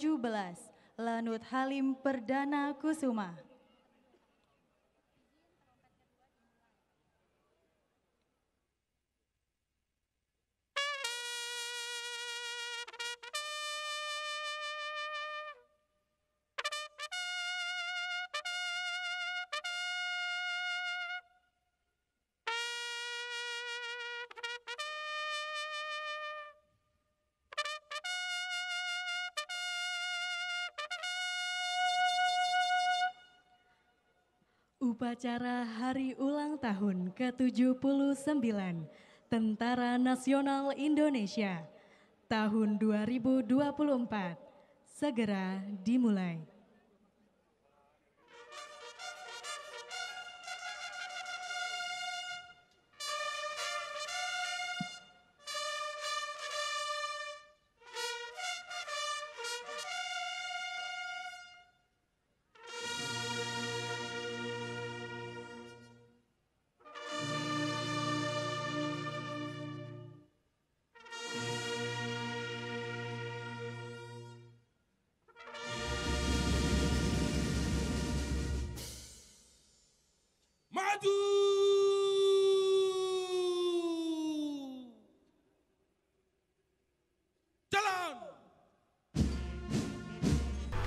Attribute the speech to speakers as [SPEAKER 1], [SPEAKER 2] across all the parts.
[SPEAKER 1] ke-17, Lanut Halim Perdana Kusuma. Upacara Hari Ulang Tahun ke-79 Tentara Nasional Indonesia tahun 2024 segera dimulai.
[SPEAKER 2] Maju! Jalan!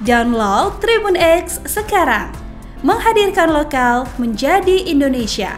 [SPEAKER 3] Download Tribun X sekarang. Menghadirkan lokal menjadi Indonesia.